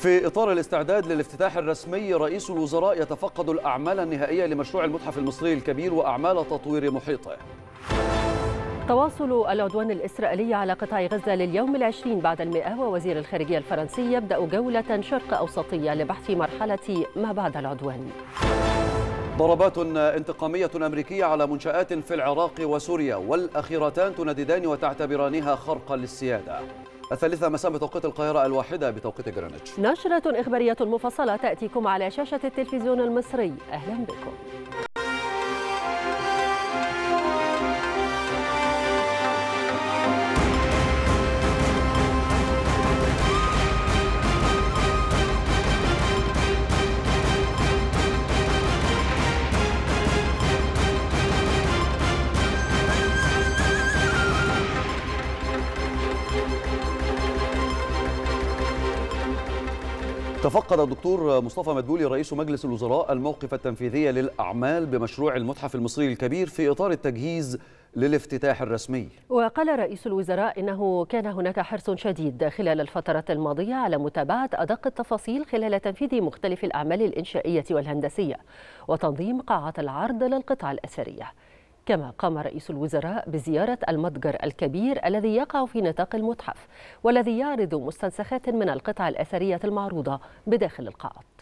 في إطار الاستعداد للافتتاح الرسمي رئيس الوزراء يتفقد الأعمال النهائية لمشروع المتحف المصري الكبير وأعمال تطوير محيطه. تواصل العدوان الإسرائيلي على قطاع غزة لليوم العشرين بعد المئة ووزير الخارجية الفرنسي يبدأ جولة شرق أوسطية لبحث مرحلة ما بعد العدوان. ضربات انتقامية أمريكية على منشآت في العراق وسوريا والأخيرتان تنددان وتعتبرانها خرقا للسيادة. الثالثة مساء بتوقيت القاهرة الواحدة بتوقيت جرينتش نشرة إخبارية مفصلة تأتيكم على شاشة التلفزيون المصري. أهلا بكم. تفقد الدكتور مصطفى مدبولي رئيس مجلس الوزراء الموقف التنفيذي للأعمال بمشروع المتحف المصري الكبير في إطار التجهيز للافتتاح الرسمي. وقال رئيس الوزراء إنه كان هناك حرص شديد خلال الفترة الماضية على متابعة أدق التفاصيل خلال تنفيذ مختلف الأعمال الإنشائية والهندسية وتنظيم قاعات العرض للقطع الأثرية. كما قام رئيس الوزراء بزيارة المتجر الكبير الذي يقع في نطاق المتحف والذي يعرض مستنسخات من القطع الأثرية المعروضة بداخل القاعات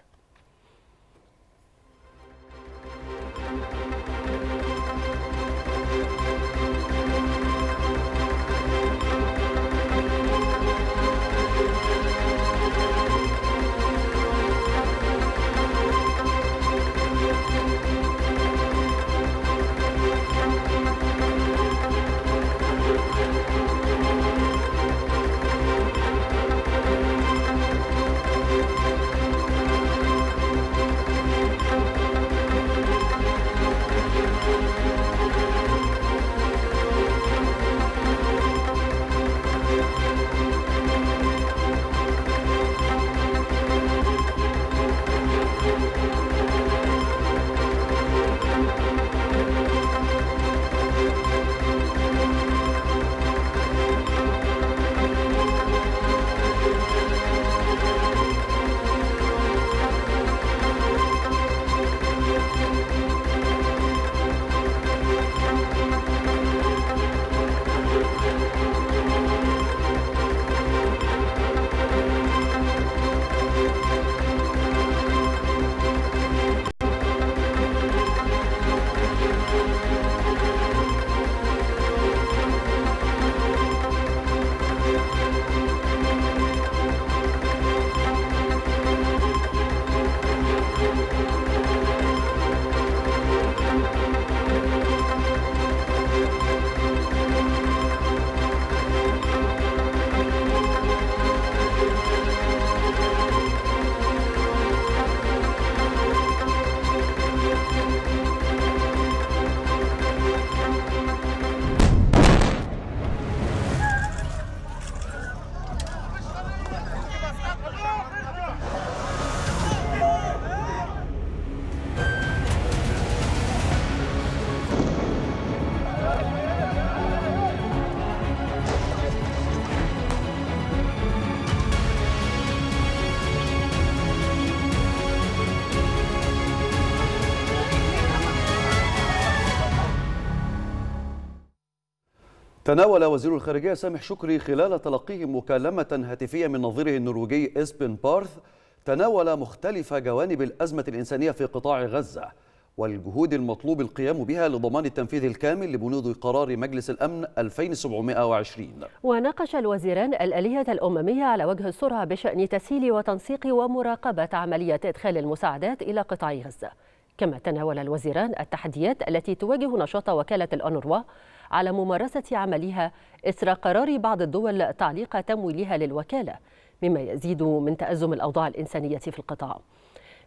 تناول وزير الخارجية سامح شكري خلال تلقيه مكالمة هاتفية من نظيره النرويجي إسبن بارث. تناول مختلف جوانب الأزمة الإنسانية في قطاع غزة والجهود المطلوب القيام بها لضمان التنفيذ الكامل لبنود قرار مجلس الأمن 2720 وناقش الوزيران الآلية الأممية على وجه السرعة بشأن تسهيل وتنسيق ومراقبة عملية إدخال المساعدات إلى قطاع غزة. كما تناول الوزيران التحديات التي تواجه نشاط وكالة الأونروا على ممارسة عملها إثر قرار بعض الدول تعليق تمويلها للوكالة مما يزيد من تأزم الأوضاع الإنسانية في القطاع.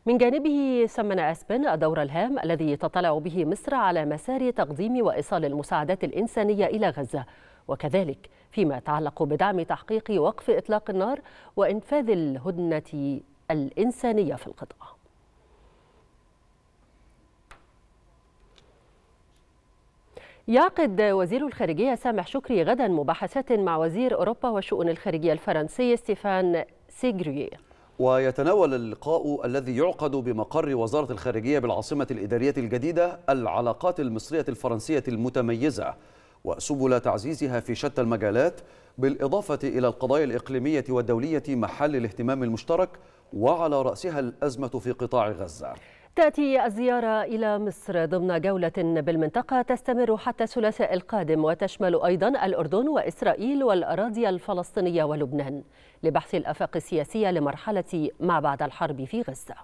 من جانبه سمن أسبن الدور الهام الذي تطلع به مصر على مسار تقديم وإيصال المساعدات الإنسانية إلى غزة. وكذلك فيما يتعلق بدعم تحقيق وقف إطلاق النار وإنفاذ الهدنة الإنسانية في القطاع. يعقد وزير الخارجية سامح شكري غدا مباحثات مع وزير أوروبا والشؤون الخارجية الفرنسي ستيفان سيغري. ويتناول اللقاء الذي يعقد بمقر وزارة الخارجية بالعاصمة الإدارية الجديدة العلاقات المصرية الفرنسية المتميزة وسبل تعزيزها في شتى المجالات بالإضافة إلى القضايا الإقليمية والدولية محل الاهتمام المشترك وعلى رأسها الأزمة في قطاع غزة. تأتي الزيارة إلى مصر ضمن جولة بالمنطقة تستمر حتى الثلاثاء القادم وتشمل أيضا الأردن وإسرائيل والأراضي الفلسطينية ولبنان. لبحث الآفاق السياسية لمرحلة ما بعد الحرب في غزة.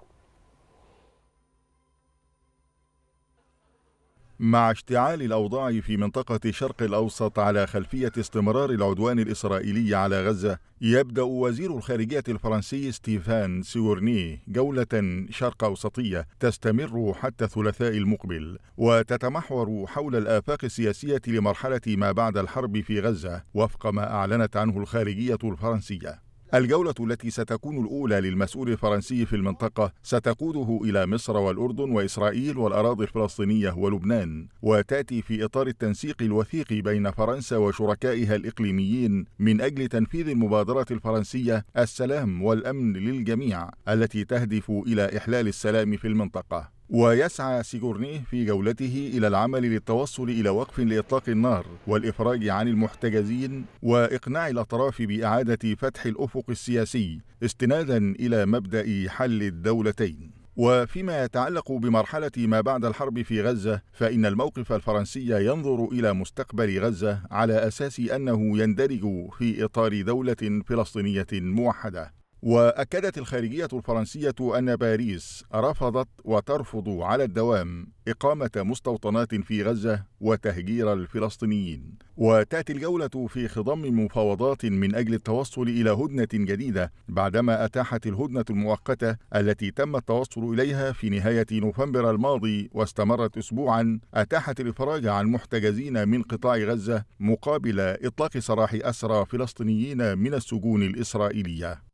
مع اشتعال الأوضاع في منطقة شرق الأوسط على خلفية استمرار العدوان الإسرائيلي على غزة يبدأ وزير الخارجية الفرنسي ستيفان سيورني جولة شرق أوسطية تستمر حتى الثلاثاء المقبل وتتمحور حول الآفاق السياسية لمرحلة ما بعد الحرب في غزة وفق ما أعلنت عنه الخارجية الفرنسية. الجولة التي ستكون الأولى للمسؤول الفرنسي في المنطقة ستقوده إلى مصر والأردن وإسرائيل والأراضي الفلسطينية ولبنان وتأتي في إطار التنسيق الوثيق بين فرنسا وشركائها الإقليميين من أجل تنفيذ المبادرة الفرنسية السلام والأمن للجميع التي تهدف إلى إحلال السلام في المنطقة. ويسعى سيغورنيه في جولته إلى العمل للتوصل إلى وقف لإطلاق النار والإفراج عن المحتجزين وإقناع الأطراف بإعادة فتح الأفق السياسي استنادا إلى مبدأ حل الدولتين. وفيما يتعلق بمرحلة ما بعد الحرب في غزة فإن الموقف الفرنسي ينظر إلى مستقبل غزة على أساس أنه يندرج في إطار دولة فلسطينية موحدة. وأكدت الخارجية الفرنسية أن باريس رفضت وترفض على الدوام إقامة مستوطنات في غزة وتهجير الفلسطينيين. وتأتي الجولة في خضم مفاوضات من أجل التوصل إلى هدنة جديدة بعدما أتاحت الهدنة المؤقتة التي تم التوصل إليها في نهاية نوفمبر الماضي واستمرت اسبوعا أتاحت الافراج عن محتجزين من قطاع غزة مقابل إطلاق سراح أسرى فلسطينيين من السجون الإسرائيلية.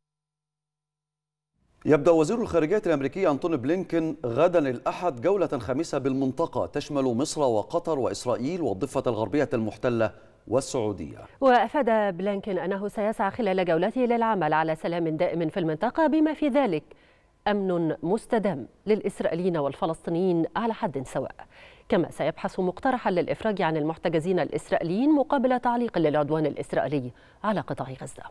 يبدأ وزير الخارجية الأمريكي أنتوني بلينكن غدا الأحد جولة خامسة بالمنطقة. تشمل مصر وقطر وإسرائيل والضفة الغربية المحتلة والسعودية. وأفاد بلينكن أنه سيسعى خلال جولته للعمل على سلام دائم في المنطقة بما في ذلك أمن مستدام للإسرائيليين والفلسطينيين على حد سواء. كما سيبحث مقترحا للإفراج عن المحتجزين الإسرائيليين مقابل تعليق للعدوان الإسرائيلي على قطاع غزة.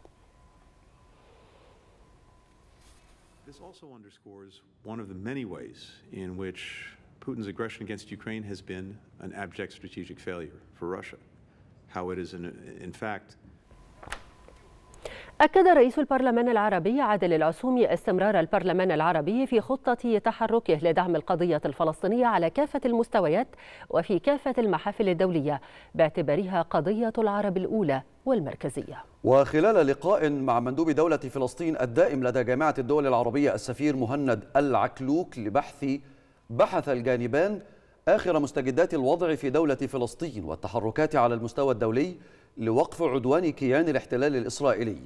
This also underscores one of the many ways in which Putin's aggression against Ukraine has been an abject strategic failure for Russia. How it is, in, in fact, أكد رئيس البرلمان العربي عادل العسومي استمرار البرلمان العربي في خطة تحركه لدعم القضية الفلسطينية على كافة المستويات وفي كافة المحافل الدولية باعتبارها قضية العرب الأولى والمركزية. وخلال لقاء مع مندوب دولة فلسطين الدائم لدى جامعة الدول العربية السفير مهند العكلوك لبحث بحث الجانبان آخر مستجدات الوضع في دولة فلسطين والتحركات على المستوى الدولي لوقف عدوان كيان الاحتلال الإسرائيلي.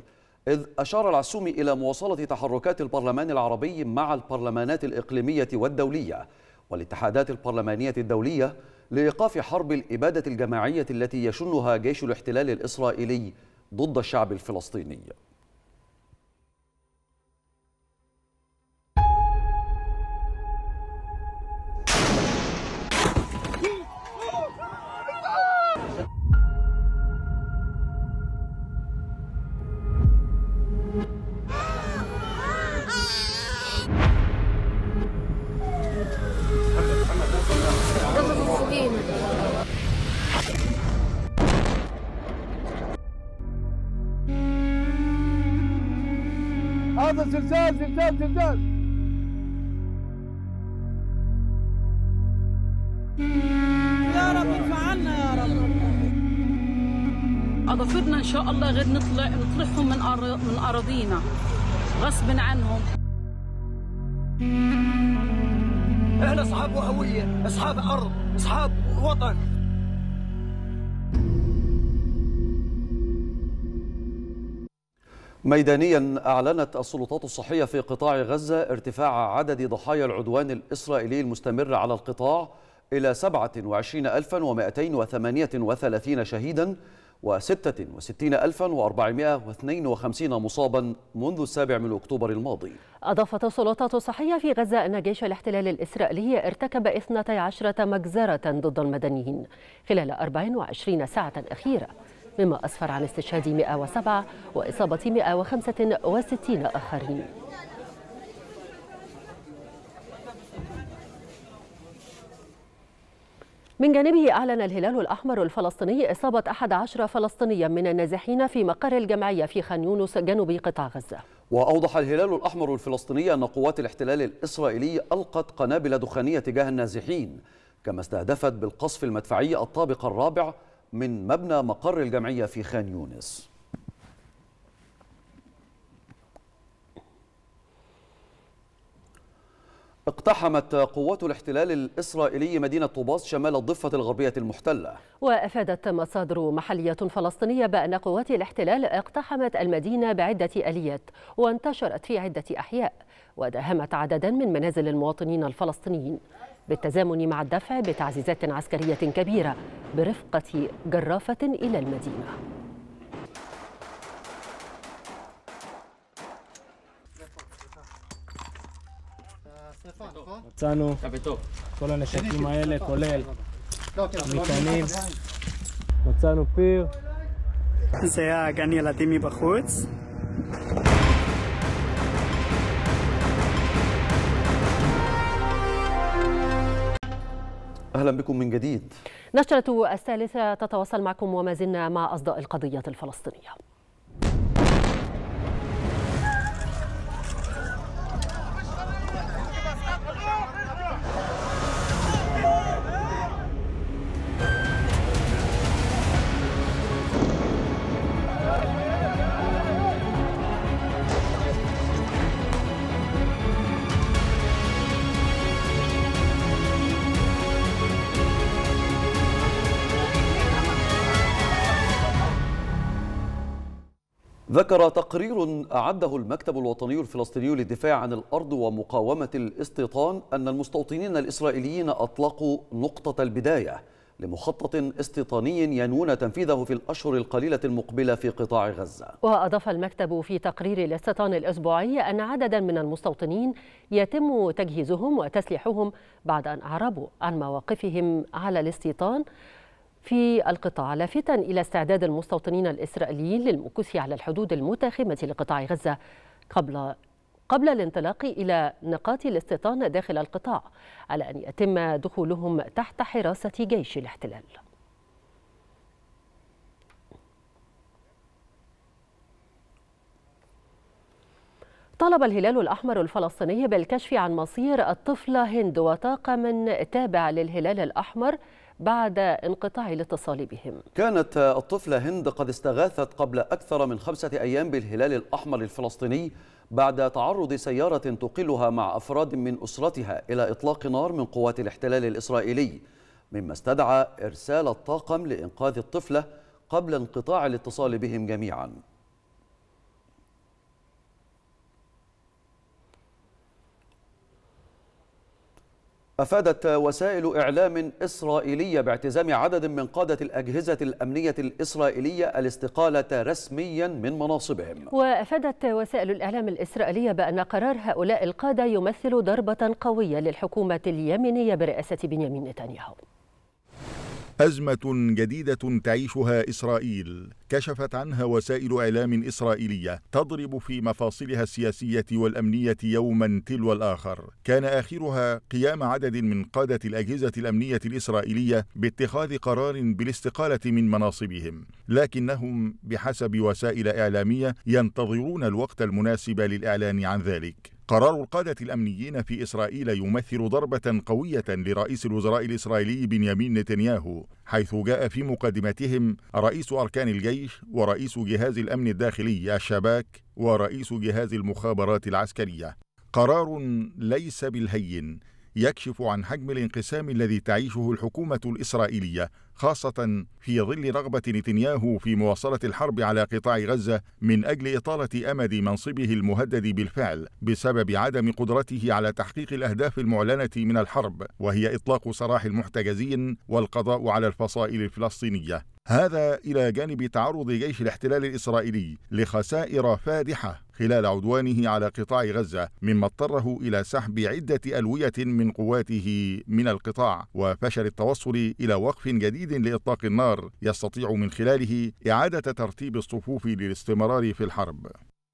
إذ أشار العسومي إلى مواصلة تحركات البرلمان العربي مع البرلمانات الإقليمية والدولية والاتحادات البرلمانية الدولية لإيقاف حرب الإبادة الجماعية التي يشنها جيش الاحتلال الإسرائيلي ضد الشعب الفلسطيني. هذا زلزال زلزال زلزال. يا رب ارفع عنا يا رب. اضافرنا إن شاء الله غير نطلع نطلعهم من أر... من أراضينا. غصب عنهم. إحنا أصحاب هويه أصحاب أرض أصحاب وطن. ميدانيا أعلنت السلطات الصحية في قطاع غزة ارتفاع عدد ضحايا العدوان الإسرائيلي المستمر على القطاع إلى 27238 شهيدا و66452 مصابا منذ السابع من أكتوبر الماضي. أضافت السلطات الصحية في غزة أن جيش الاحتلال الإسرائيلي ارتكب 12 مجزرة ضد المدنيين خلال 24 ساعة أخيرة. مما أسفر عن استشهاد 107 وإصابة 165 آخرين. من جانبه أعلن الهلال الأحمر الفلسطيني إصابة 11 فلسطينيا من النازحين في مقر الجمعية في خان يونس جنوب قطاع غزة. وأوضح الهلال الأحمر الفلسطيني أن قوات الاحتلال الإسرائيلي ألقت قنابل دخانية تجاه النازحين كما استهدفت بالقصف المدفعي الطابق الرابع من مبنى مقر الجمعية في خان يونس. اقتحمت قوات الاحتلال الإسرائيلي مدينة طوباس شمال الضفة الغربية المحتلة. وأفادت مصادر محلية فلسطينية بأن قوات الاحتلال اقتحمت المدينة بعدة آليات وانتشرت في عدة أحياء وداهمت عددا من منازل المواطنين الفلسطينيين. بالتزامن مع الدفع بتعزيزات عسكرية كبيرة برفقة جرافة إلى المدينة מצאנו כל הנשקים האלה, כולל מטענים. מצאנו פיר. זה היה גן ילדים מבחוץ. أهلا بكم من جديد. نشرة الثالثة تتواصل معكم وما زلنا مع أصداء القضية الفلسطينية. ذكر تقرير أعده المكتب الوطني الفلسطيني للدفاع عن الأرض ومقاومة الاستيطان أن المستوطنين الإسرائيليين أطلقوا نقطة البداية لمخطط استيطاني ينوون تنفيذه في الأشهر القليلة المقبلة في قطاع غزة. وأضاف المكتب في تقرير الاستيطان الأسبوعي أن عددا من المستوطنين يتم تجهيزهم وتسليحهم بعد أن أعربوا عن مواقفهم على الاستيطان في القطاع لافتا إلى استعداد المستوطنين الإسرائيليين للمكوث على الحدود المتاخمة لقطاع غزة قبل قبل الانطلاق إلى نقاط الاستيطان داخل القطاع على أن يتم دخولهم تحت حراسة جيش الاحتلال. طالب الهلال الأحمر الفلسطيني بالكشف عن مصير الطفلة هند وطاقم تابع للهلال الأحمر بعد انقطاع الاتصال بهم كانت الطفلة هند قد استغاثت قبل أكثر من خمسة أيام بالهلال الأحمر الفلسطيني بعد تعرض سيارة تقلها مع أفراد من أسرتها إلى إطلاق نار من قوات الاحتلال الإسرائيلي مما استدعى إرسال الطاقم لإنقاذ الطفلة قبل انقطاع الاتصال بهم جميعاً. أفادت وسائل إعلام إسرائيلية باعتزام عدد من قادة الأجهزة الأمنية الإسرائيلية الاستقالة رسميا من مناصبهم. وأفادت وسائل الإعلام الإسرائيلية بأن قرار هؤلاء القادة يمثل ضربة قوية للحكومة اليمنية برئاسة بنيامين نتنياهو. أزمة جديدة تعيشها إسرائيل. كشفت عنها وسائل إعلام إسرائيلية تضرب في مفاصلها السياسية والأمنية يوما تلو الآخر. كان آخرها قيام عدد من قادة الأجهزة الأمنية الإسرائيلية باتخاذ قرار بالاستقالة من مناصبهم لكنهم بحسب وسائل إعلامية ينتظرون الوقت المناسب للإعلان عن ذلك. قرار القادة الأمنيين في إسرائيل يمثل ضربة قوية لرئيس الوزراء الإسرائيلي بنيامين نتنياهو حيث جاء في مقدمتهم رئيس أركان الجيش ورئيس جهاز الأمن الداخلي الشباك ورئيس جهاز المخابرات العسكرية. قرار ليس بالهين يكشف عن حجم الانقسام الذي تعيشه الحكومة الإسرائيلية خاصة في ظل رغبة نتنياهو في مواصلة الحرب على قطاع غزة من أجل إطالة أمد منصبه المهدد بالفعل بسبب عدم قدرته على تحقيق الأهداف المعلنة من الحرب وهي إطلاق سراح المحتجزين والقضاء على الفصائل الفلسطينية. هذا إلى جانب تعرض جيش الاحتلال الإسرائيلي لخسائر فادحة خلال عدوانه على قطاع غزة مما اضطره إلى سحب عدة ألوية من قواته من القطاع وفشل التوصل إلى وقف جديد لإطلاق النار يستطيع من خلاله إعادة ترتيب الصفوف للاستمرار في الحرب.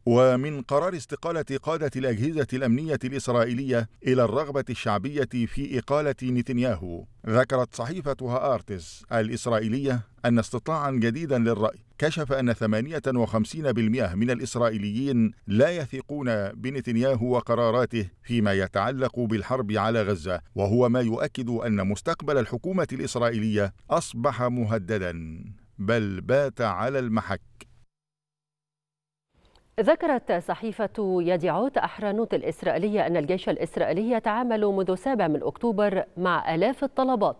ومن قرار استقالة قادة الأجهزة الأمنية الإسرائيلية إلى الرغبة الشعبية في إقالة نتنياهو. ذكرت صحيفة هآرتس الإسرائيلية أن استطلاعا جديدا للرأي كشف أن 58% من الإسرائيليين لا يثقون بنتنياهو وقراراته فيما يتعلق بالحرب على غزة وهو ما يؤكد أن مستقبل الحكومة الإسرائيلية أصبح مهددا. بل بات على المحك. ذكرت صحيفة يديعوت أحرانوت الإسرائيلية أن الجيش الإسرائيلي يتعامل منذ 7 من أكتوبر مع آلاف الطلبات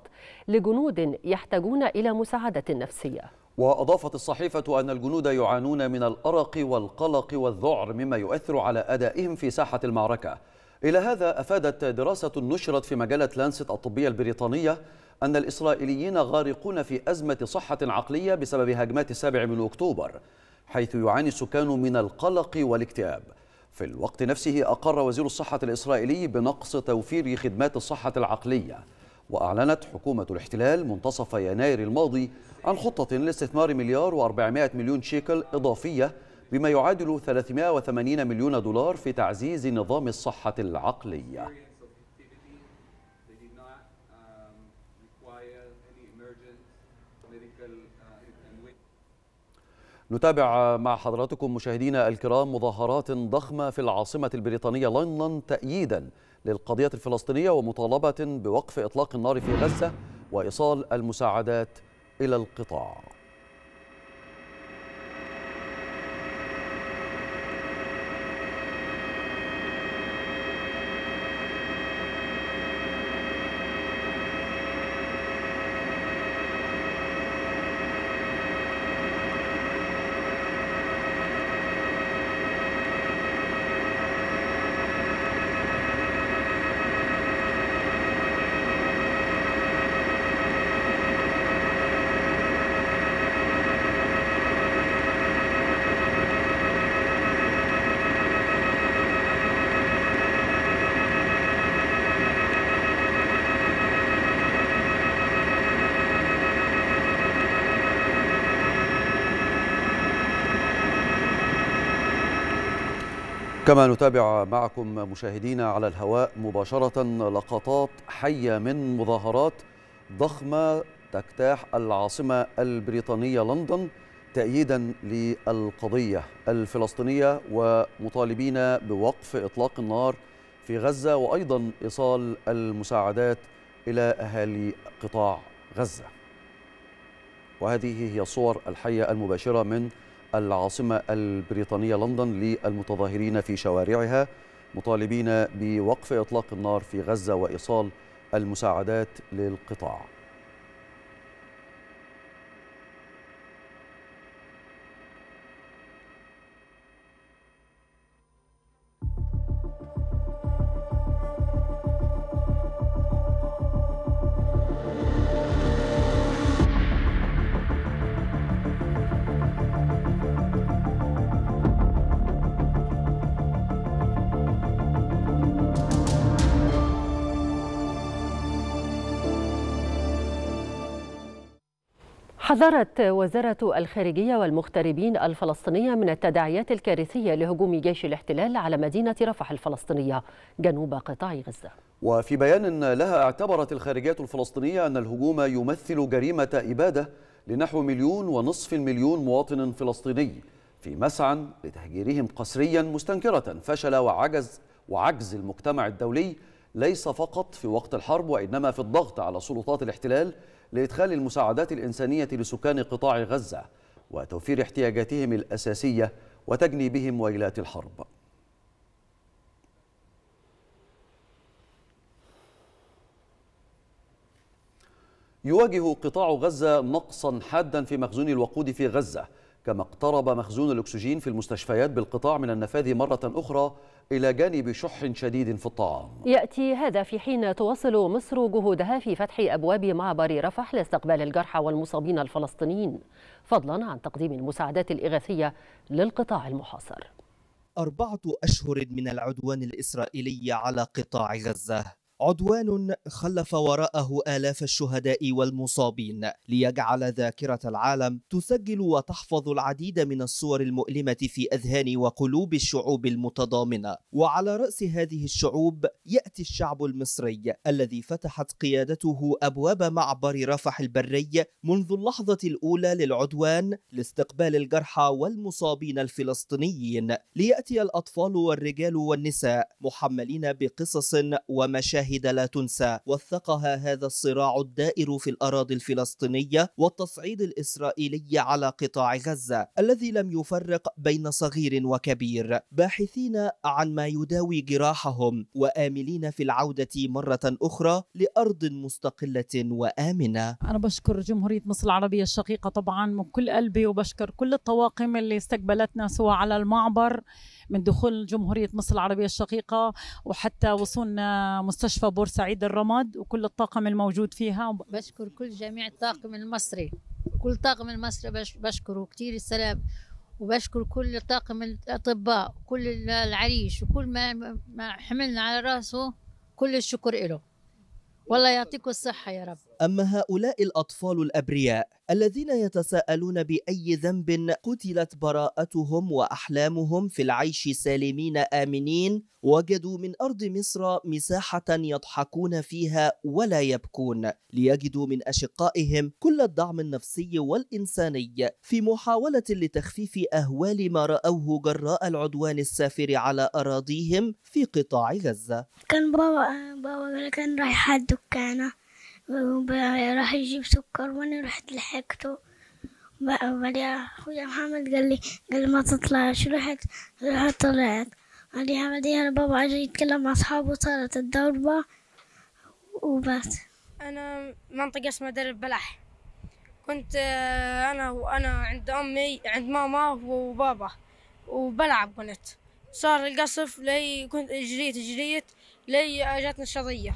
لجنود يحتاجون إلى مساعدة نفسية. وأضافت الصحيفة أن الجنود يعانون من الأرق والقلق والذعر مما يؤثر على أدائهم في ساحة المعركة. إلى هذا أفادت دراسة نشرت في مجلة لانست الطبية البريطانية أن الإسرائيليين غارقون في أزمة صحة عقلية بسبب هجمات السابع من أكتوبر. حيث يعاني السكان من القلق والاكتئاب. في الوقت نفسه أقر وزير الصحة الإسرائيلي بنقص توفير خدمات الصحة العقلية وأعلنت حكومة الاحتلال منتصف يناير الماضي عن خطة لاستثمار مليار و400 مليون شيكل إضافية بما يعادل 380 مليون دولار في تعزيز نظام الصحة العقلية. نتابع مع حضراتكم مشاهدينا الكرام مظاهرات ضخمة في العاصمة البريطانية لندن تأييدا للقضية الفلسطينية ومطالبة بوقف إطلاق النار في غزة وإيصال المساعدات إلى القطاع. كما نتابع معكم مشاهدينا على الهواء مباشرة لقطات حية من مظاهرات ضخمة تجتاح العاصمة البريطانية لندن تأييدا للقضية الفلسطينية ومطالبين بوقف إطلاق النار في غزة وأيضا إيصال المساعدات إلى أهالي قطاع غزة. وهذه هي الصور الحية المباشرة من العاصمة البريطانية لندن للمتظاهرين في شوارعها مطالبين بوقف إطلاق النار في غزة وإيصال المساعدات للقطاع. حذرت وزارة الخارجية والمغتربين الفلسطينية من التداعيات الكارثية لهجوم جيش الاحتلال على مدينة رفح الفلسطينية. جنوب قطاع غزة. وفي بيان لها اعتبرت الخارجية الفلسطينية أن الهجوم يمثل جريمة إبادة لنحو مليون ونصف المليون مواطن فلسطيني في مسعى لتهجيرهم قسريا مستنكرة فشل وعجز وعجز المجتمع الدولي ليس فقط في وقت الحرب وإنما في الضغط على سلطات الاحتلال لإدخال المساعدات الإنسانية لسكان قطاع غزة وتوفير احتياجاتهم الأساسية وتجنيبهم ويلات الحرب. يواجه قطاع غزة نقصا حادا في مخزون الوقود في غزة كما اقترب مخزون الأكسجين في المستشفيات بالقطاع من النفاذ مرة أخرى إلى جانب شح شديد في الطعام. يأتي هذا في حين تواصل مصر جهودها في فتح أبواب معبر رفح لاستقبال الجرحى والمصابين الفلسطينيين فضلا عن تقديم المساعدات الإغاثية للقطاع المحاصر. أربعة أشهر من العدوان الإسرائيلي على قطاع غزة. عدوان خلف وراءه آلاف الشهداء والمصابين ليجعل ذاكرة العالم تسجل وتحفظ العديد من الصور المؤلمة في أذهان وقلوب الشعوب المتضامنة. وعلى رأس هذه الشعوب يأتي الشعب المصري الذي فتحت قيادته أبواب معبر رفح البري منذ اللحظة الأولى للعدوان لاستقبال الجرحى والمصابين الفلسطينيين. ليأتي الأطفال والرجال والنساء محملين بقصص ومشاهد مشاهد لا تنسى وثقها هذا الصراع الدائر في الأراضي الفلسطينية والتصعيد الإسرائيلي على قطاع غزة الذي لم يفرق بين صغير وكبير. باحثين عن ما يداوي جراحهم وآملين في العودة مرة أخرى لأرض مستقلة وآمنة. أنا بشكر جمهورية مصر العربية الشقيقة طبعا من كل قلبي وبشكر كل الطواقم اللي استقبلتنا سواء على المعبر من دخول جمهورية مصر العربية الشقيقة وحتى وصولنا مستشفى بورسعيد الرمد وكل الطاقم الموجود فيها. بشكر كل جميع الطاقم المصري. كل طاقم المصري بشكره كثير السلام. وبشكر كل طاقم الأطباء وكل العريش وكل ما, ما حملنا على رأسه كل الشكر له والله يعطيكم الصحة يا رب. أما هؤلاء الأطفال الأبرياء الذين يتساءلون بأي ذنب قتلت براءتهم وأحلامهم في العيش سالمين آمنين وجدوا من أرض مصر مساحة يضحكون فيها ولا يبكون ليجدوا من أشقائهم كل الدعم النفسي والإنساني في محاولة لتخفيف أهوال ما رأوه جراء العدوان السافر على أراضيهم في قطاع غزة. كان بابا بابا كان رايح الدكانة. راح يجيب سكر وأنا رحت لحقته. بعدين أخويا محمد قال لي قال لي ما تطلعش رحت؟ رحت طلعت. بعدين بعدين بابا اجى يتكلم مع أصحابه صارت الضربة وبس. أنا منطقة اسمها درب بلح كنت أنا وأنا عند أمي عند ماما وبابا وبلعب كنت. صار القصف لي كنت جريت جريت لي اجتني الشظية.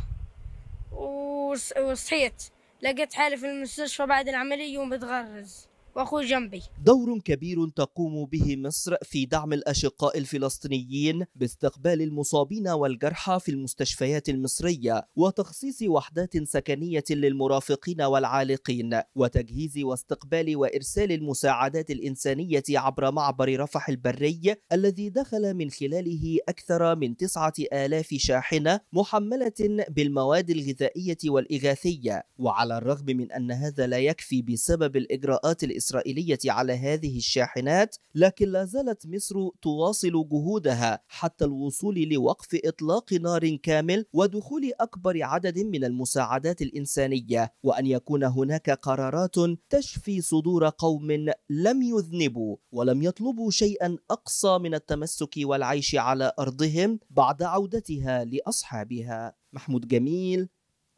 وصحيت. لقيت حالي في المستشفى بعد العملية ومتغرز. واخوي جنبي. دور كبير تقوم به مصر في دعم الأشقاء الفلسطينيين باستقبال المصابين والجرحى في المستشفيات المصرية وتخصيص وحدات سكنية للمرافقين والعالقين وتجهيز واستقبال وإرسال المساعدات الإنسانية عبر معبر رفح البري الذي دخل من خلاله أكثر من تسعة آلاف شاحنة محملة بالمواد الغذائية والإغاثية. وعلى الرغم من أن هذا لا يكفي بسبب الإجراءات الإسرائيلية الإسرائيلية على هذه الشاحنات لكن لا زالت مصر تواصل جهودها حتى الوصول لوقف إطلاق نار كامل ودخول أكبر عدد من المساعدات الإنسانية وأن يكون هناك قرارات تشفي صدور قوم لم يذنبوا ولم يطلبوا شيئا أقصى من التمسك والعيش على أرضهم بعد عودتها لأصحابها. محمود جميل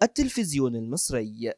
التلفزيون المصري.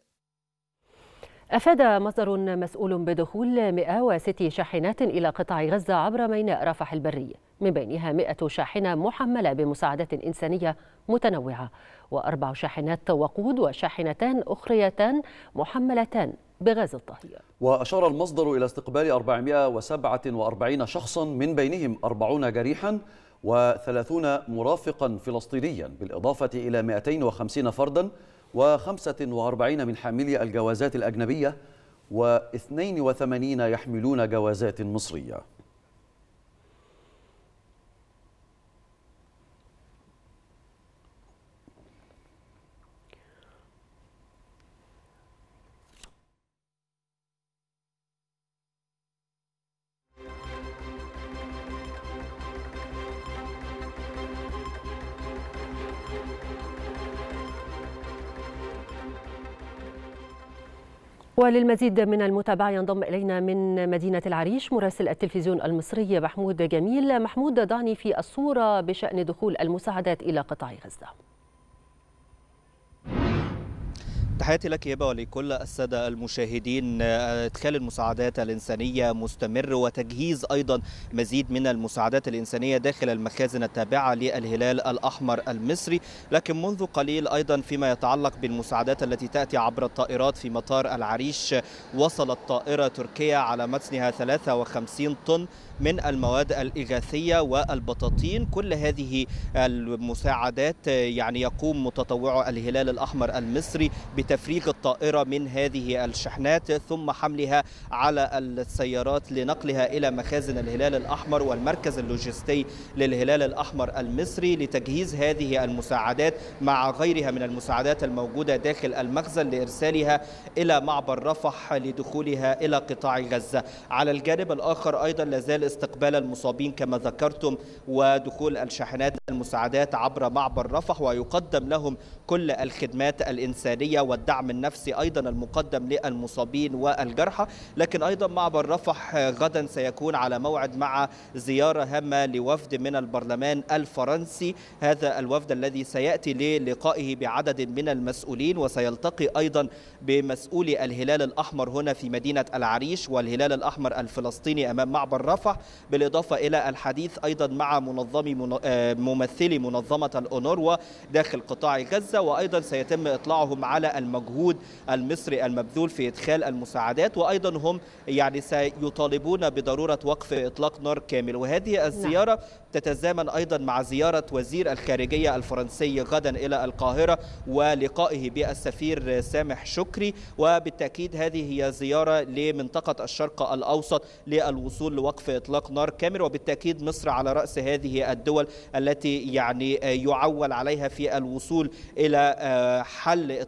أفاد مصدر مسؤول بدخول 106 شاحنات إلى قطاع غزة عبر ميناء رفح البري من بينها 100 شاحنة محملة بمساعدات إنسانية متنوعة وأربع شاحنات وقود وشاحنتان أخريتان محملتان بغاز الطهي. وأشار المصدر إلى استقبال 447 شخصا من بينهم 40 جريحا و30 مرافقا فلسطينيا بالإضافة إلى 250 فردا و45 من حاملي الجوازات الأجنبية و82 يحملون جوازات مصرية. وللمزيد من المتابعة ينضم إلينا من مدينة العريش مراسل التلفزيون المصري محمود جميل. محمود ضعني في الصورة بشأن دخول المساعدات إلى قطاع غزة. تحياتي لك هبه ولكل السادة المشاهدين إدخال المساعدات الإنسانية مستمر وتجهيز أيضا مزيد من المساعدات الإنسانية داخل المخازن التابعة للهلال الأحمر المصري. لكن منذ قليل أيضا فيما يتعلق بالمساعدات التي تأتي عبر الطائرات في مطار العريش وصلت طائرة تركيه على متنها 53 طن من المواد الإغاثية والبطاطين. كل هذه المساعدات يعني يقوم متطوعو الهلال الأحمر المصري بتفريغ الطائرة من هذه الشحنات ثم حملها على السيارات لنقلها إلى مخازن الهلال الأحمر والمركز اللوجستي للهلال الأحمر المصري لتجهيز هذه المساعدات مع غيرها من المساعدات الموجودة داخل المخزن لإرسالها إلى معبر رفح لدخولها إلى قطاع غزة. على الجانب الآخر أيضا لازال استقبال المصابين كما ذكرتم ودخول الشاحنات المساعدات عبر معبر رفح ويقدم لهم كل الخدمات الإنسانية والدعم النفسي أيضا المقدم للمصابين والجرحى لكن أيضا معبر رفح غدا سيكون على موعد مع زيارة هامة لوفد من البرلمان الفرنسي. هذا الوفد الذي سيأتي للقائه بعدد من المسؤولين وسيلتقي أيضا بمسؤولي الهلال الأحمر هنا في مدينة العريش والهلال الأحمر الفلسطيني أمام معبر رفح. بالإضافة إلى الحديث أيضا مع منظمي ممثلي منظمة الأونروا داخل قطاع غزة وأيضا سيتم إطلاعهم على المجهود المصري المبذول في إدخال المساعدات وأيضا هم يعني سيطالبون بضرورة وقف إطلاق نار كامل. وهذه الزيارة تتزامن أيضا مع زيارة وزير الخارجية الفرنسي غدا إلى القاهرة ولقائه بالسفير سامح شكري. وبالتأكيد هذه هي زيارة لمنطقة الشرق الأوسط للوصول لوقف إطلاق نار كامل وبالتأكيد مصر على رأس هذه الدول التي يعني يعول عليها في الوصول إلى حل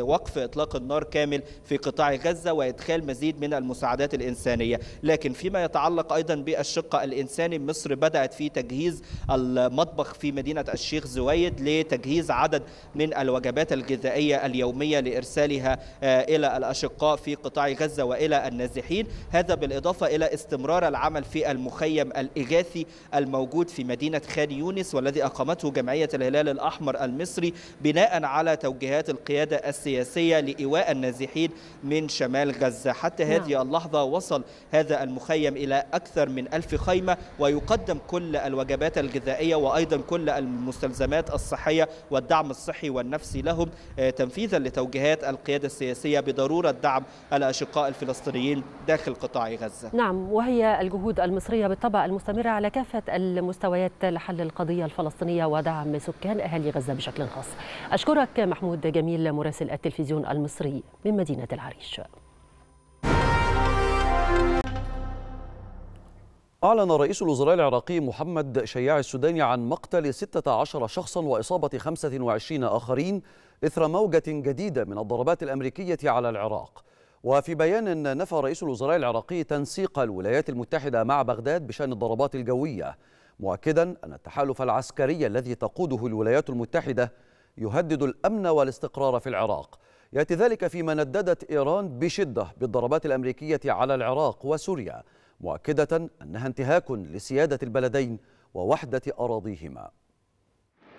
وقف إطلاق النار كامل في قطاع غزة وإدخال مزيد من المساعدات الإنسانية. لكن فيما يتعلق أيضا بالشق الإنساني مصر بدأت في تجهيز المطبخ في مدينة الشيخ زويد لتجهيز عدد من الوجبات الغذائية اليومية لإرسالها إلى الأشقاء في قطاع غزة وإلى النازحين. هذا بالإضافة إلى استمرار العمل في المخيم الإغاثي الموجود في مدينة خان يونس والذي أقامته جمعية الهلال الأحمر المصري بناء على توجيهات القيادة السياسية لإيواء النازحين من شمال غزة. حتى هذه اللحظة وصل هذا المخيم إلى أكثر من ألف خيمة ويقدم كل الوجبات الغذائية وأيضا كل المستلزمات الصحية والدعم الصحي والنفسي لهم تنفيذا لتوجيهات القيادة السياسية بضرورة دعم الأشقاء الفلسطينيين داخل قطاع غزة. نعم وهي الجهود المصرية بالطبع المستمرة على كافة المستويات لحل القضية الفلسطينية ودعم سكان أهالي غزة بشكل خاص. أشكرك محمود جميل مراسل التلفزيون المصري من مدينة العريش. أعلن رئيس الوزراء العراقي محمد شياع السوداني عن مقتل 16 شخصا وإصابة 25 آخرين إثر موجة جديدة من الضربات الأمريكية على العراق. وفي بيان نفى رئيس الوزراء العراقي تنسيق الولايات المتحدة مع بغداد بشأن الضربات الجوية مؤكدا أن التحالف العسكري الذي تقوده الولايات المتحدة يهدد الأمن والاستقرار في العراق. يأتي ذلك فيما نددت إيران بشدة بالضربات الأمريكية على العراق وسوريا. مؤكدة أنها انتهاك لسيادة البلدين ووحدة أراضيهما.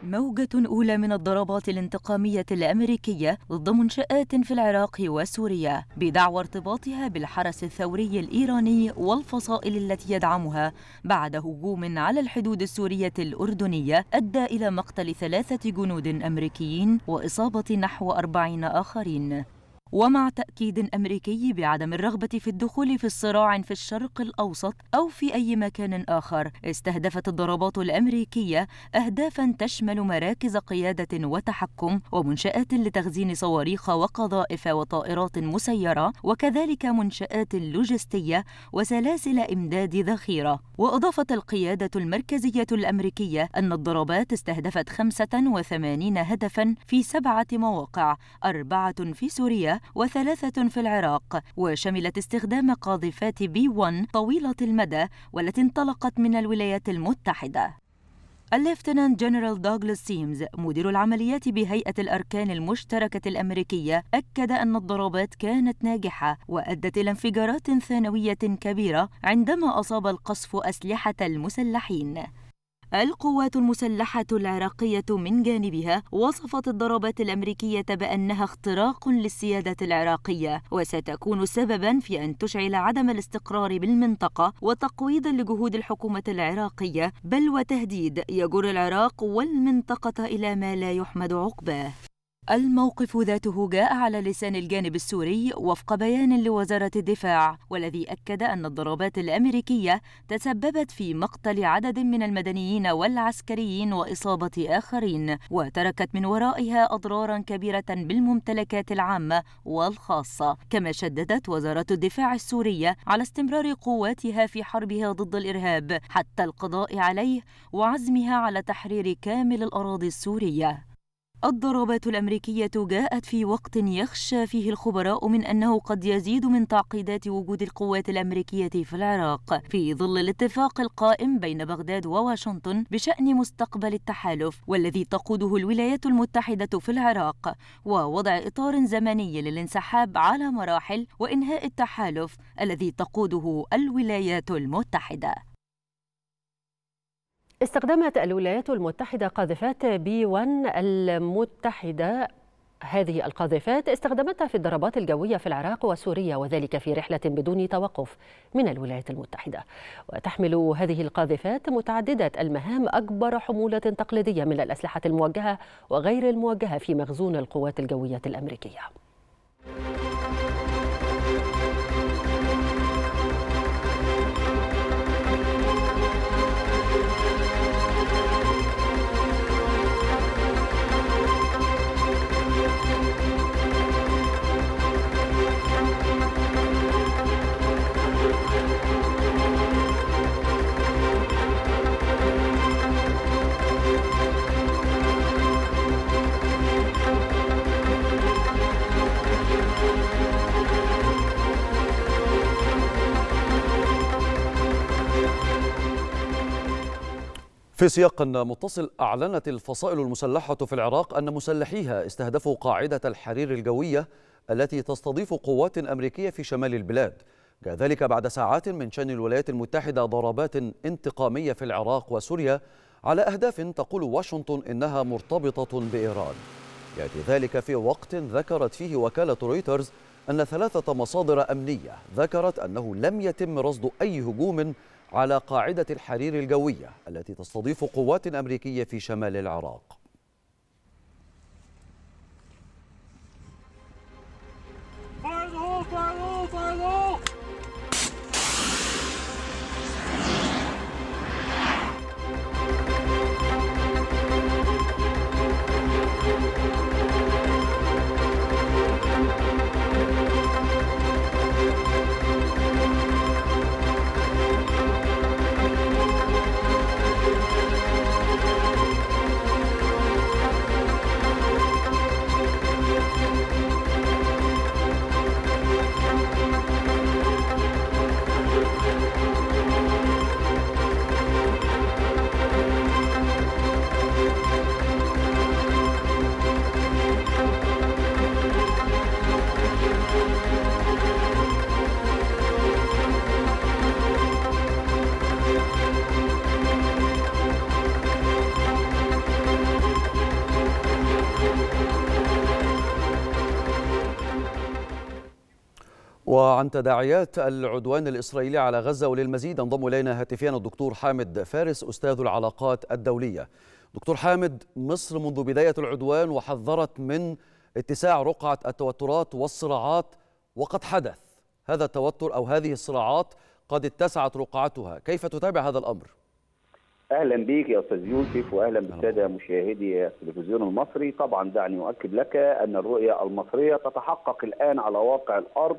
موجة أولى من الضربات الانتقامية الأمريكية ضد منشآت في العراق وسوريا بدعوى ارتباطها بالحرس الثوري الإيراني والفصائل التي يدعمها. بعد هجوم على الحدود السورية الأردنية أدى إلى مقتل ثلاثة جنود أمريكيين وإصابة نحو أربعين آخرين. ومع تأكيد أمريكي بعدم الرغبة في الدخول في الصراع في الشرق الأوسط أو في أي مكان آخر استهدفت الضربات الأمريكية أهدافا تشمل مراكز قيادة وتحكم ومنشآت لتخزين صواريخ وقذائف وطائرات مسيرة وكذلك منشآت لوجستية وسلاسل إمداد ذخيرة. وأضافت القيادة المركزية الأمريكية أن الضربات استهدفت 85 هدفا في سبعة مواقع أربعة في سوريا وثلاثة في العراق وشملت استخدام قاذفات بي 1 طويلة المدى والتي انطلقت من الولايات المتحدة. الليفتنانت جنرال دوغلاس سيمز مدير العمليات بهيئة الأركان المشتركة الأمريكية أكد أن الضربات كانت ناجحة وأدت إلى انفجارات ثانوية كبيرة عندما أصاب القصف أسلحة المسلحين. القوات المسلحة العراقية من جانبها وصفت الضربات الأمريكية بأنها اختراق للسيادة العراقية وستكون سببا في أن تشعل عدم الاستقرار بالمنطقة وتقويضا لجهود الحكومة العراقية بل وتهديد يجر العراق والمنطقة إلى ما لا يحمد عقباه. الموقف ذاته جاء على لسان الجانب السوري وفق بيان لوزارة الدفاع والذي أكد أن الضربات الأمريكية تسببت في مقتل عدد من المدنيين والعسكريين وإصابة آخرين وتركت من ورائها أضرارا كبيرة بالممتلكات العامة والخاصة كما شددت وزارة الدفاع السورية على استمرار قواتها في حربها ضد الإرهاب حتى القضاء عليه وعزمها على تحرير كامل الأراضي السورية. الضربات الأمريكية جاءت في وقت يخشى فيه الخبراء من أنه قد يزيد من تعقيدات وجود القوات الأمريكية في العراق في ظل الاتفاق القائم بين بغداد وواشنطن بشأن مستقبل التحالف والذي تقوده الولايات المتحدة في العراق ووضع إطار زمني للانسحاب على مراحل وإنهاء التحالف الذي تقوده الولايات المتحدة. استخدمت الولايات المتحدة قاذفات بي 1 المتحدة. هذه القاذفات استخدمتها في الضربات الجوية في العراق وسوريا وذلك في رحلة بدون توقف من الولايات المتحدة. وتحمل هذه القاذفات متعددة المهام أكبر حمولة تقليدية من الأسلحة الموجهة وغير الموجهة في مخزون القوات الجوية الأمريكية. في سياق متصل أعلنت الفصائل المسلحة في العراق أن مسلحيها استهدفوا قاعدة الحرير الجوية التي تستضيف قوات أمريكية في شمال البلاد. جاء ذلك بعد ساعات من شن الولايات المتحدة ضربات انتقامية في العراق وسوريا على أهداف تقول واشنطن إنها مرتبطة بإيران. يأتي ذلك في وقت ذكرت فيه وكالة رويترز أن ثلاثة مصادر أمنية ذكرت أنه لم يتم رصد أي هجوم على قاعدة الحرير الجوية التي تستضيف قوات أمريكية في شمال العراق. وعن تداعيات العدوان الإسرائيلي على غزة وللمزيد أنضم إلينا هاتفيا الدكتور حامد فارس أستاذ العلاقات الدولية. دكتور حامد مصر منذ بداية العدوان وحذرت من اتساع رقعة التوترات والصراعات وقد حدث. هذا التوتر أو هذه الصراعات قد اتسعت رقعتها. كيف تتابع هذا الأمر؟ أهلا بيك يا أستاذ يوسف واهلا بالسادة مشاهدي التلفزيون المصري. طبعا دعني أؤكد لك أن الرؤية المصرية تتحقق الآن على واقع الأرض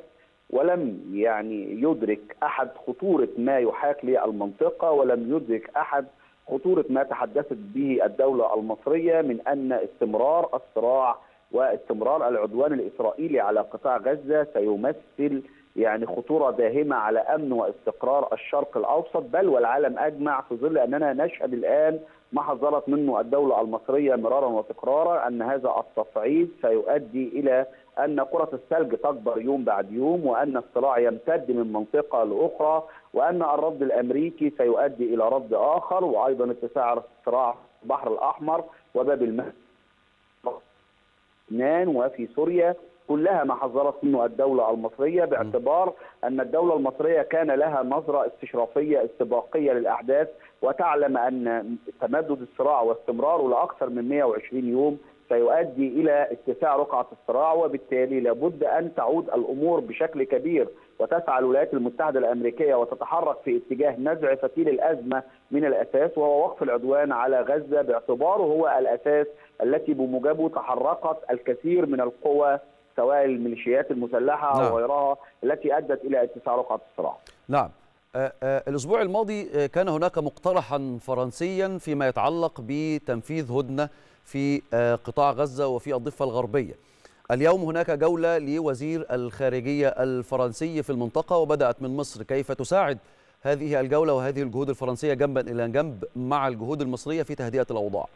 ولم يعني يدرك أحد خطورة ما يحاك للمنطقة ولم يدرك أحد خطورة ما تحدثت به الدولة المصرية من أن استمرار الصراع واستمرار العدوان الإسرائيلي على قطاع غزة سيمثل يعني خطورة داهمه على أمن واستقرار الشرق الأوسط بل والعالم أجمع في ظل أننا نشهد الآن ما حذرت منه الدولة المصرية مرارا وتكرارا أن هذا التصعيد سيؤدي إلى أن كرة الثلج تكبر يوم بعد يوم وأن الصراع يمتد من منطقة لأخرى وأن الرد الأمريكي سيؤدي إلى رد آخر وأيضا اتساع الصراع في البحر الأحمر وباب المهد وفي سوريا. كلها ما حذرت منه الدولة المصرية باعتبار أن الدولة المصرية كان لها نظرة استشرافية استباقية للأحداث وتعلم أن تمدد الصراع واستمراره لأكثر من 120 يوم سيؤدي إلى اتساع رقعة الصراع وبالتالي لابد أن تعود الأمور بشكل كبير وتسعى الولايات المتحدة الأمريكية وتتحرك في اتجاه نزع فتيل الأزمة من الأساس وهو وقف العدوان على غزة باعتباره هو الأساس التي بموجبه تحركت الكثير من القوى سواء الميليشيات المسلحة نعم. أو غيرها التي أدت إلى اتساع رقعة الصراع نعم. آه، آه، الأسبوع الماضي آه، كان هناك مقترحا فرنسيا فيما يتعلق بتنفيذ هدنة في قطاع غزة وفي الضفة الغربية. اليوم هناك جولة لوزير الخارجية الفرنسي في المنطقة وبدأت من مصر. كيف تساعد هذه الجولة وهذه الجهود الفرنسية جنبا إلى جنب مع الجهود المصرية في تهدئة الأوضاع؟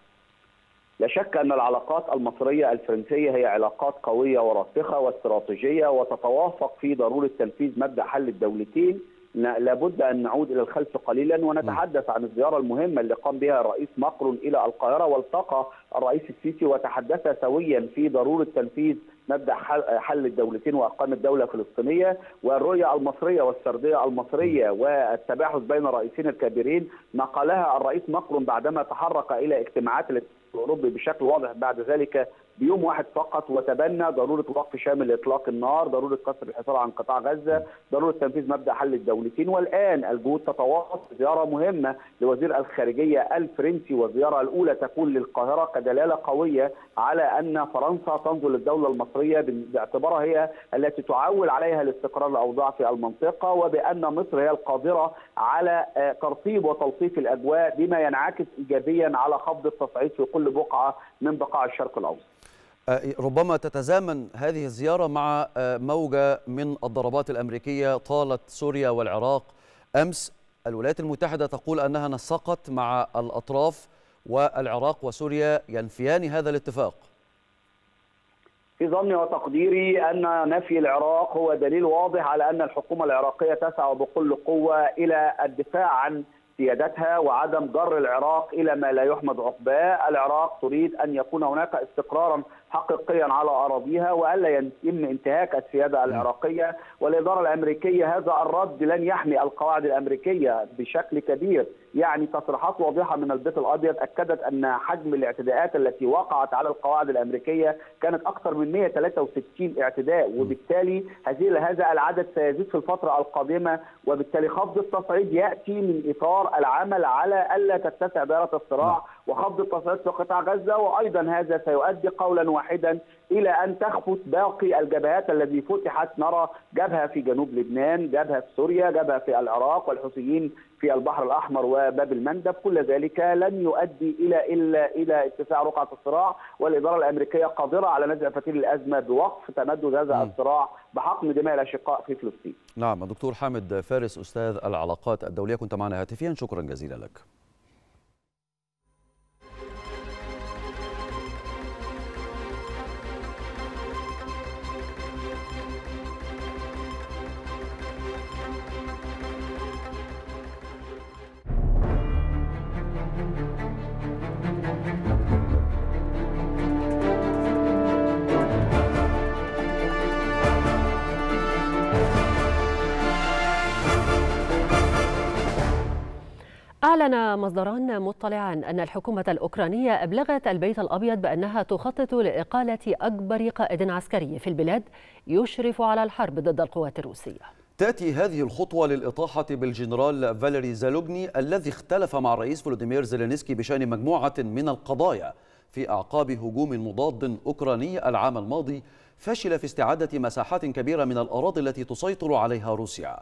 لا شك أن العلاقات المصرية الفرنسية هي علاقات قوية وراسخة واستراتيجية وتتوافق في ضرورة تنفيذ مبدأ حل الدولتين. لا- لابد أن نعود إلى الخلف قليلا ونتحدث عن الزيارة المهمة اللي قام بها الرئيس ماكرون إلى القاهرة والتقى الرئيس السيسي وتحدثا سويا في ضرورة تنفيذ مبدأ حل حل الدولتين وأقامة دولة فلسطينية. والرؤية المصرية والسردية المصرية والتباحث بين الرئيسين الكبيرين نقلها الرئيس ماكرون بعدما تحرك إلى اجتماعات الاوروبي بشكل واضح بعد ذلك بيوم واحد فقط وتبنى ضرورة وقف شامل لإطلاق النار، ضرورة كسر الحصار عن قطاع غزة، ضرورة تنفيذ مبدأ حل الدولتين. والآن الجهود تتواصل زيارة مهمة لوزير الخارجية الفرنسي والزيارة الأولى تكون للقاهرة كدلالة قوية على أن فرنسا تنظر للدولة المصرية باعتبارها هي التي تعول عليها لاستقرار الأوضاع في المنطقة وبأن مصر هي القادرة على آه، ترطيب وتلطيف الأجواء بما ينعكس ايجابيا على خفض التصعيد في كل بقعة من بقاع الشرق الأوسط. آه، ربما تتزامن هذه الزيارة مع آه، موجة من الضربات الأمريكية طالت سوريا والعراق أمس الولايات المتحدة تقول أنها نسقت مع الأطراف والعراق وسوريا ينفيان هذا الاتفاق في ظني وتقديري أن نفي العراق هو دليل واضح على أن الحكومة العراقية تسعى بكل قوة إلى الدفاع عن سيادتها وعدم جر العراق إلى ما لا يحمد عقباه، العراق تريد أن يكون هناك استقرارا حقيقيا على أراضيها والا يتم انتهاك السيادة العراقية. والإدارة الأمريكية هذا الرد لن يحمي القواعد الأمريكية بشكل كبير، يعني تصريحات واضحة من البيت الأبيض أكدت أن حجم الاعتداءات التي وقعت على القواعد الأمريكية كانت أكثر من 163 اعتداء وبالتالي هذه هذا العدد سيزيد في الفترة القادمة وبالتالي خفض التصعيد يأتي من إطار العمل على ألا تتسع دائرة الصراع وخفض التصعيد في قطاع غزة وأيضا هذا سيؤدي قولا واحدا إلى أن تخفت باقي الجبهات التي فتحت نرى جبهة في جنوب لبنان، جبهة في سوريا، جبهة في العراق والحوثيين في البحر الأحمر وباب المندب، كل ذلك لن يؤدي إلى إلا إلى اتساع رقعة الصراع والإدارة الأمريكية قادرة على نزع فتيل الأزمة بوقف تمدد هذا الصراع بحقن دماء الأشقاء في فلسطين. نعم الدكتور حامد فارس أستاذ العلاقات الدولية كنت معنا هاتفيا شكرا جزيلا لك أعلن مصدران مطلعان أن الحكومة الأوكرانية أبلغت البيت الأبيض بأنها تخطط لإقالة أكبر قائد عسكري في البلاد يشرف على الحرب ضد القوات الروسية. تأتي هذه الخطوة للإطاحة بالجنرال فاليري زالوجني الذي اختلف مع الرئيس فلوديمير زيلينسكي بشأن مجموعة من القضايا في أعقاب هجوم مضاد أوكراني العام الماضي فشل في استعادة مساحات كبيرة من الأراضي التي تسيطر عليها روسيا.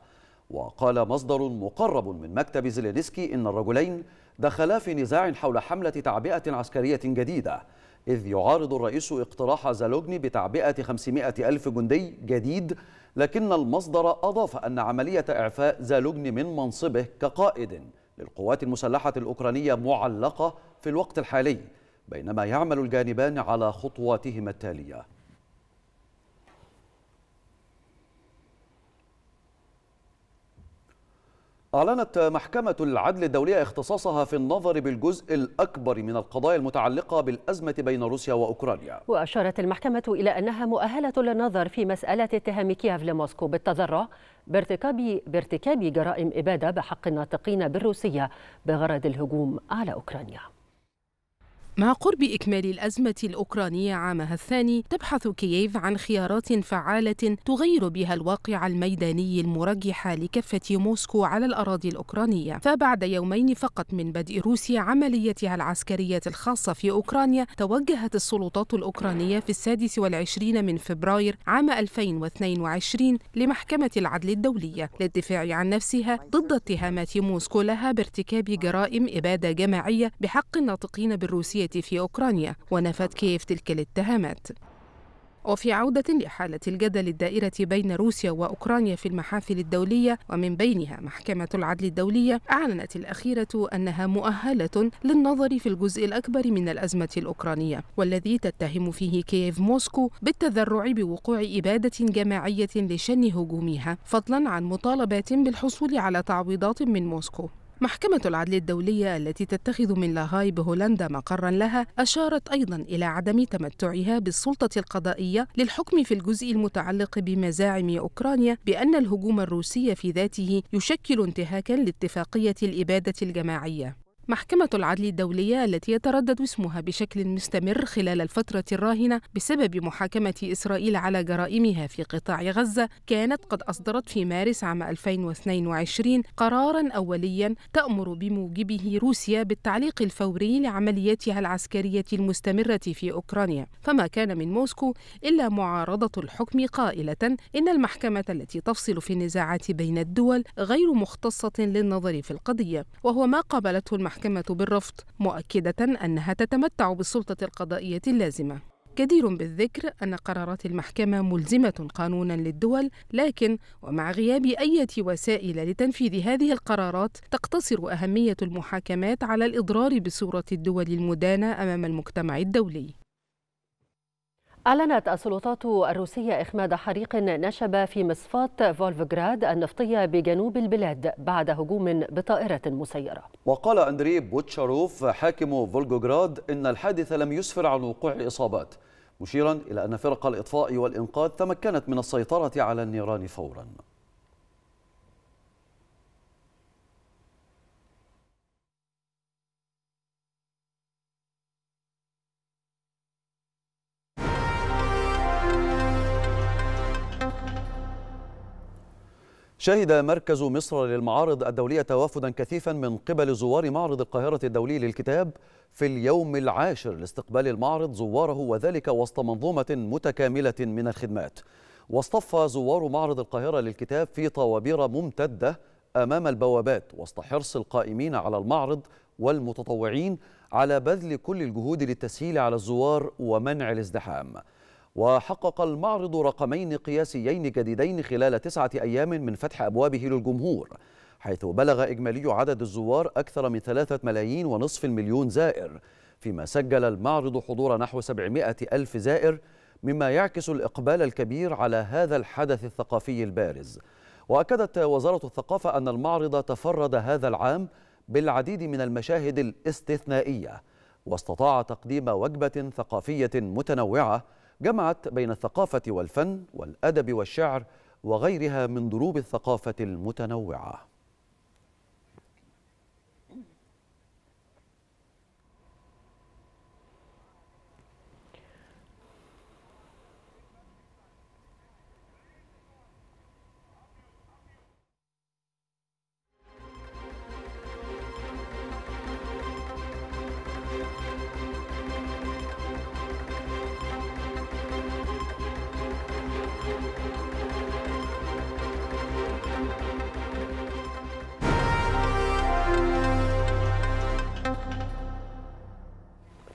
وقال مصدر مقرب من مكتب زيلينسكي إن الرجلين دخلا في نزاع حول حملة تعبئة عسكرية جديدة إذ يعارض الرئيس اقتراح زالوجني بتعبئة 500 ألف جندي جديد لكن المصدر أضاف أن عملية إعفاء زالوجني من منصبه كقائد للقوات المسلحة الأوكرانية معلقة في الوقت الحالي بينما يعمل الجانبان على خطواتهما التالية. أعلنت محكمة العدل الدولية اختصاصها في النظر بالجزء الأكبر من القضايا المتعلقة بالأزمة بين روسيا وأوكرانيا. وأشارت المحكمة إلى أنها مؤهلة للنظر في مسألة اتهام كييف لموسكو بالتذرع بارتكاب بارتكاب جرائم إبادة بحق الناطقين بالروسية بغرض الهجوم على أوكرانيا. مع قرب إكمال الأزمة الأوكرانية عامها الثاني تبحث كييف عن خيارات فعالة تغير بها الواقع الميداني المرجح لكفة موسكو على الأراضي الأوكرانية. فبعد يومين فقط من بدء روسيا عمليتها العسكرية الخاصة في أوكرانيا توجهت السلطات الأوكرانية في السادس والعشرين من فبراير عام 2022 لمحكمة العدل الدولية للدفاع عن نفسها ضد اتهامات موسكو لها بارتكاب جرائم إبادة جماعية بحق الناطقين بالروسية في أوكرانيا ونفت كييف تلك الاتهامات. وفي عودة لحالة الجدل الدائرة بين روسيا وأوكرانيا في المحافل الدولية ومن بينها محكمة العدل الدولية أعلنت الأخيرة أنها مؤهلة للنظر في الجزء الأكبر من الأزمة الأوكرانية والذي تتهم فيه كييف موسكو بالتذرع بوقوع إبادة جماعية لشن هجومها فضلا عن مطالبات بالحصول على تعويضات من موسكو. محكمة العدل الدولية التي تتخذ من لاهاي بهولندا مقرا لها أشارت أيضا إلى عدم تمتعها بالسلطة القضائية للحكم في الجزء المتعلق بمزاعم أوكرانيا بأن الهجوم الروسي في ذاته يشكل انتهاكا لاتفاقية الإبادة الجماعية. محكمة العدل الدولية التي يتردد اسمها بشكل مستمر خلال الفترة الراهنة بسبب محاكمة إسرائيل على جرائمها في قطاع غزة كانت قد أصدرت في مارس عام 2022 قرارا أوليا تأمر بموجبه روسيا بالتعليق الفوري لعملياتها العسكرية المستمرة في أوكرانيا. فما كان من موسكو إلا معارضة الحكم قائلة إن المحكمة التي تفصل في النزاعات بين الدول غير مختصة للنظر في القضية وهو ما قابلته المحكمة المحكمة بالرفض مؤكدة أنها تتمتع بالسلطة القضائية اللازمة. جدير بالذكر أن قرارات المحكمة ملزمة قانونا للدول لكن ومع غياب أي وسائل لتنفيذ هذه القرارات تقتصر أهمية المحاكمات على الإضرار بصورة الدول المدانة أمام المجتمع الدولي. أعلنت السلطات الروسية إخماد حريق نشب في مصفاة فولغوغراد النفطية بجنوب البلاد بعد هجوم بطائرة مسيرة. وقال أندري بوتشاروف حاكم فولغوغراد إن الحادث لم يسفر عن وقوع إصابات مشيرا إلى أن فرق الإطفاء والإنقاذ تمكنت من السيطرة على النيران فوراً. شهد مركز مصر للمعارض الدولية توافدا كثيفا من قبل زوار معرض القاهرة الدولي للكتاب في اليوم العاشر لاستقبال المعرض زواره وذلك وسط منظومة متكاملة من الخدمات. واصطف زوار معرض القاهرة للكتاب في طوابير ممتدة أمام البوابات وسط حرص القائمين على المعرض والمتطوعين على بذل كل الجهود للتسهيل على الزوار ومنع الازدحام. وحقق المعرض رقمين قياسيين جديدين خلال تسعة أيام من فتح أبوابه للجمهور حيث بلغ إجمالي عدد الزوار أكثر من ثلاثة ملايين ونصف المليون زائر فيما سجل المعرض حضور نحو 700 ألف زائر مما يعكس الإقبال الكبير على هذا الحدث الثقافي البارز. وأكدت وزارة الثقافة أن المعرض تفرد هذا العام بالعديد من المشاهد الاستثنائية واستطاع تقديم وجبة ثقافية متنوعة جمعت بين الثقافة والفن والأدب والشعر وغيرها من ضروب الثقافة المتنوعة.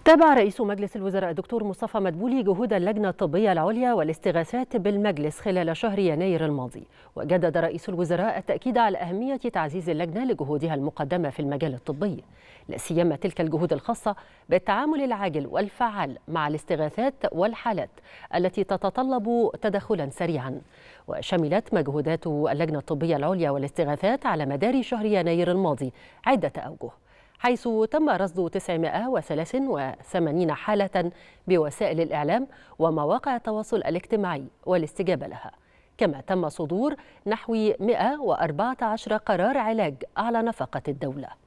تابع رئيس مجلس الوزراء الدكتور مصطفى مدبولي جهود اللجنة الطبية العليا والاستغاثات بالمجلس خلال شهر يناير الماضي وجدد رئيس الوزراء التأكيد على أهمية تعزيز اللجنة لجهودها المقدمة في المجال الطبي لا سيما تلك الجهود الخاصة بالتعامل العاجل والفعال مع الاستغاثات والحالات التي تتطلب تدخلا سريعا. وشملت مجهودات اللجنة الطبية العليا والاستغاثات على مدار شهر يناير الماضي عدة أوجه. حيث تم رصد 983 حالة بوسائل الإعلام ومواقع التواصل الاجتماعي والاستجابة لها. كما تم صدور نحو 114 قرار علاج على نفقة الدولة.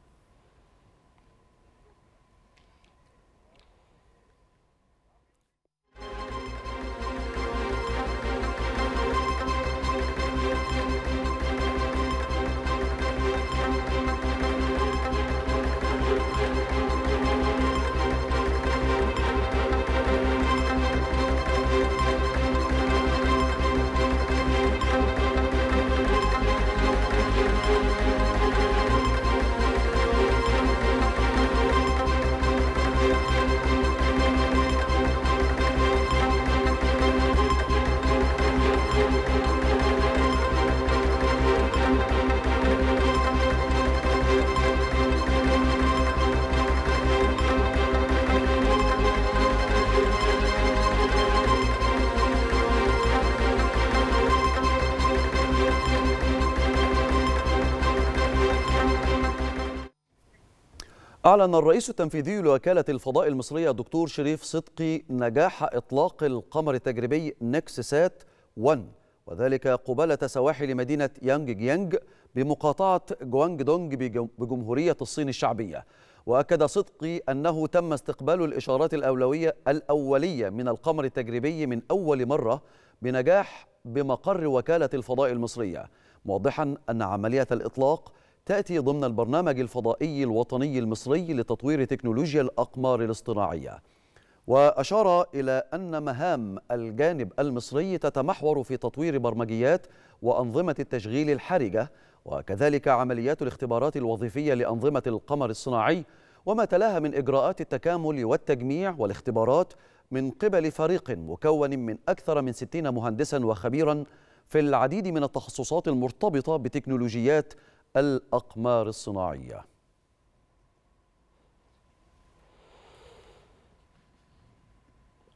أعلن الرئيس التنفيذي لوكالة الفضاء المصرية الدكتور شريف صدقي نجاح إطلاق القمر التجريبي نكسسات 1 وذلك قبالة سواحل مدينة يانج جيانج بمقاطعة جوانج دونج بجمهورية الصين الشعبية. وأكد صدقي أنه تم استقبال الإشارات الأولوية الأولية من القمر التجريبي من أول مرة بنجاح بمقر وكالة الفضاء المصرية. موضحا أن عملية الإطلاق تأتي ضمن البرنامج الفضائي الوطني المصري لتطوير تكنولوجيا الأقمار الاصطناعية. وأشار إلى أن مهام الجانب المصري تتمحور في تطوير برمجيات وأنظمة التشغيل الحرجة وكذلك عمليات الاختبارات الوظيفية لأنظمة القمر الصناعي وما تلاها من إجراءات التكامل والتجميع والاختبارات من قبل فريق مكون من أكثر من 60 مهندسا وخبيرا في العديد من التخصصات المرتبطة بتكنولوجيات الأقمار الصناعية.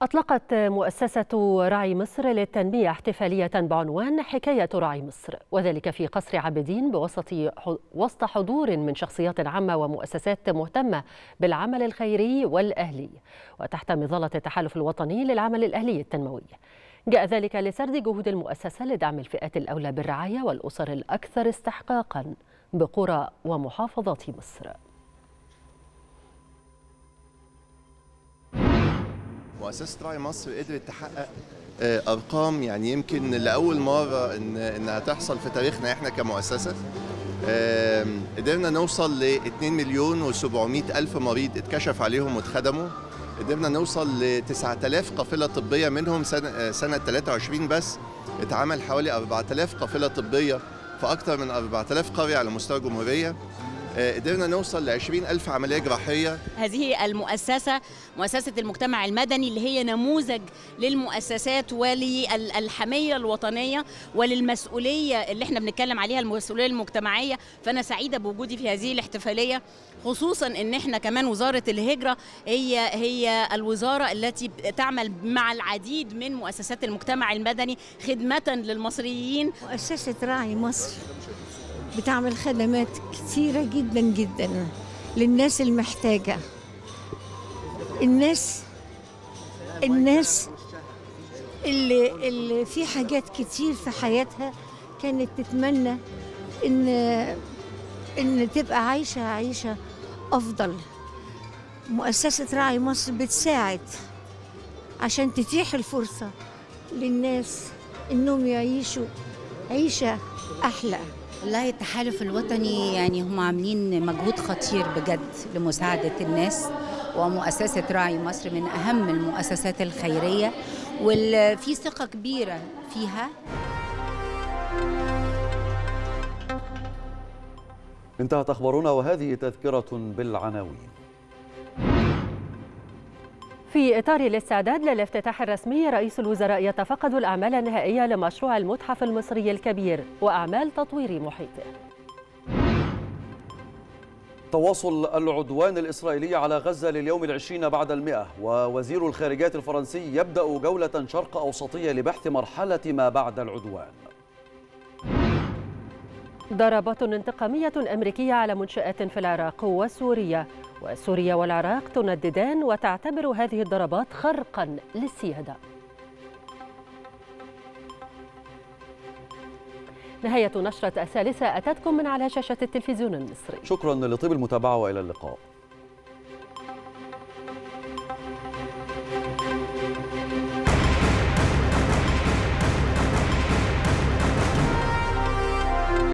أطلقت مؤسسة راعي مصر للتنمية احتفالية بعنوان حكاية راعي مصر وذلك في قصر عابدين بوسط وسط حضور من شخصيات عامة ومؤسسات مهتمة بالعمل الخيري والأهلي وتحت مظلة التحالف الوطني للعمل الأهلي التنموي. جاء ذلك لسرد جهود المؤسسة لدعم الفئات الأولى بالرعاية والأسر الأكثر استحقاقاً بقرى ومحافظات مصر. مؤسسة راعي مصر قدرت تحقق أرقام يعني يمكن لأول مرة إن إنها تحصل في تاريخنا إحنا كمؤسسة. قدرنا نوصل ل 2 مليون و700 ألف مريض اتكشف عليهم واتخدموا. قدرنا نوصل ل 9000 قافلة طبية منهم سنة سنة 23 بس اتعمل حوالي 4000 قافلة طبية في أكثر من 4000 قرية على مستوى الجمهورية. قدرنا نوصل ل 20 ألف عملية جراحية. هذه المؤسسة مؤسسة المجتمع المدني اللي هي نموذج للمؤسسات وللحمية الوطنية وللمسؤولية اللي إحنا بنتكلم عليها المسؤولية المجتمعية. فأنا سعيدة بوجودي في هذه الاحتفالية خصوصا إن إحنا كمان وزارة الهجرة هي هي الوزارة التي تعمل مع العديد من مؤسسات المجتمع المدني خدمة للمصريين. مؤسسة راعي مصر. بتعمل خدمات كثيرة جدا جدا للناس المحتاجة. الناس الناس اللي, اللي في حاجات كتير في حياتها كانت تتمنى إن إن تبقى عايشة عيشة أفضل. مؤسسة راعي مصر بتساعد عشان تتيح الفرصة للناس إنهم يعيشوا عيشة أحلى. والله التحالف الوطني يعني هم عاملين مجهود خطير بجد لمساعدة الناس ومؤسسة راعي مصر من أهم المؤسسات الخيرية وفي ثقة كبيرة فيها. انتهت أخبارنا وهذه تذكرة بالعناوين. في إطار الاستعداد للافتتاح الرسمي رئيس الوزراء يتفقد الأعمال النهائية لمشروع المتحف المصري الكبير وأعمال تطوير محيطه تواصل العدوان الإسرائيلي على غزة لليوم العشرين بعد المئة ووزير الخارجية الفرنسي يبدأ جولة شرق أوسطية لبحث مرحلة ما بعد العدوان. ضربات انتقامية أمريكية على منشآت في العراق وسوريا. وسوريا والعراق تنددان وتعتبر هذه الضربات خرقا للسيادة. نهاية نشرة الثالثة. أتتكم من على شاشة التلفزيون المصري. شكرا لطيب المتابعة وإلى اللقاء.